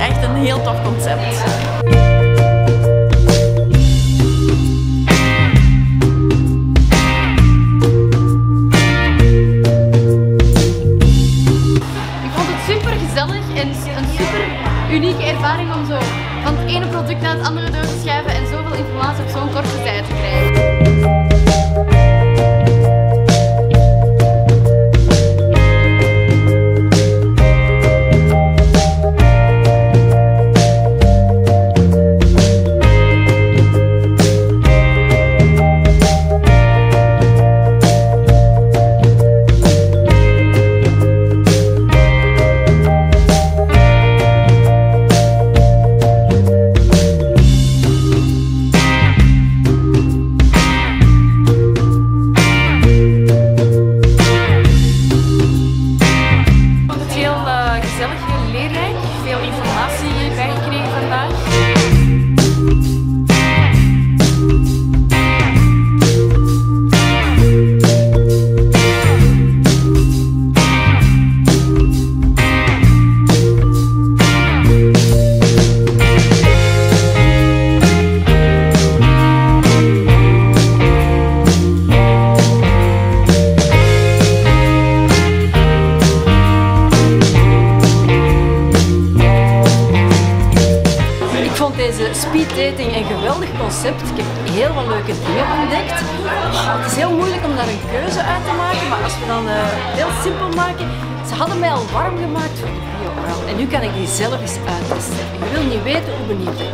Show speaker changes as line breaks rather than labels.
echt een heel tof concept. Ik vond het super gezellig en een super unieke ervaring om zo van het ene product naar het andere door te schuiven en zoveel informatie op zo'n korte tijd te krijgen.
Speed dating een geweldig concept. Ik heb heel veel leuke dingen ontdekt. Oh, het is heel moeilijk om daar een keuze uit te maken, maar als we dan uh, heel simpel maken. Ze hadden mij al warm gemaakt voor de bio En nu kan ik die zelf eens uittesten. Je wil niet weten hoe benieuwd ik.